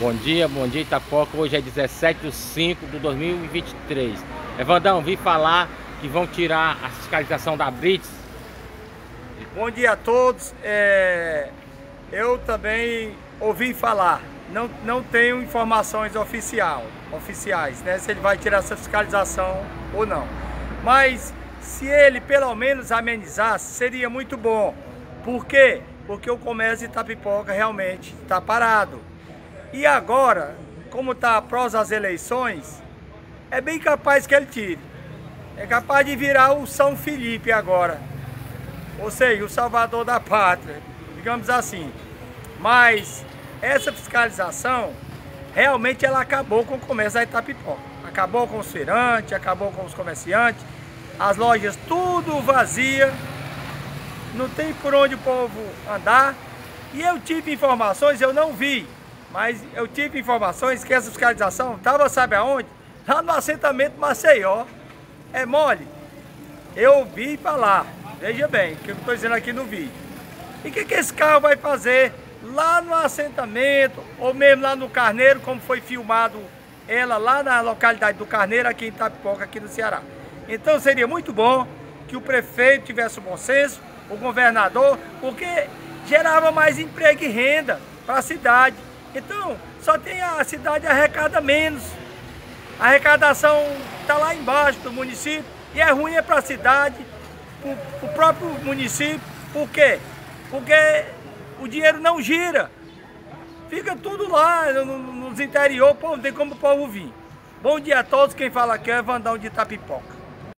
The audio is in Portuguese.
Bom dia, bom dia Itapoca. Hoje é 17 de 5 de 2023. Evandão, vi falar que vão tirar a fiscalização da Brits. Bom dia a todos. É... Eu também ouvi falar. Não, não tenho informações oficial, oficiais, né? Se ele vai tirar essa fiscalização ou não. Mas se ele pelo menos amenizasse, seria muito bom. Por quê? Porque o comércio de Itapipoca realmente está parado. E agora, como está após as eleições, é bem capaz que ele tire. É capaz de virar o São Felipe agora. Ou seja, o salvador da pátria, digamos assim. Mas essa fiscalização, realmente ela acabou com o comércio da Itapipoca. Acabou com os feirantes, acabou com os comerciantes, as lojas tudo vazia, não tem por onde o povo andar. E eu tive informações, eu não vi, mas eu tive informações que essa fiscalização estava, sabe aonde? Lá no assentamento Maceió. É mole? Eu ouvi falar, veja bem, o que eu estou dizendo aqui no vídeo. E o que, que esse carro vai fazer lá no assentamento, ou mesmo lá no Carneiro, como foi filmado ela lá na localidade do Carneiro, aqui em Itapipoca, aqui no Ceará. Então seria muito bom que o prefeito tivesse o bom senso, o governador, porque gerava mais emprego e renda para a cidade. Então, só tem a cidade arrecada menos. A arrecadação está lá embaixo do município e é ruim é para a cidade, para o próprio município. Por quê? Porque o dinheiro não gira. Fica tudo lá nos interior, não tem como o povo vir. Bom dia a todos, quem fala aqui é Vandão de Itapipoca.